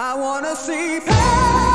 I wanna see pain.